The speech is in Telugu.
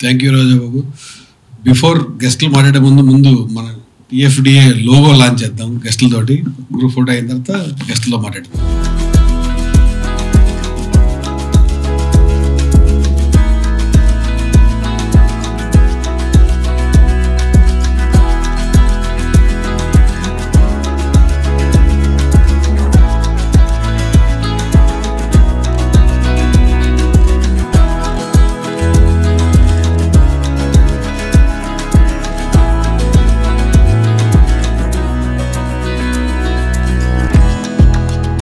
థ్యాంక్ యూ రాజాబాబు బిఫోర్ గెస్ట్లు మాట్లాడే ముందు ముందు మన టిఎఫ్డిఏ లోగో లాంచ్ చేద్దాం గెస్ట్లతోటి గ్రూప్ ఫోటో అయిన తర్వాత గెస్ట్లో మాట్లాడదాం.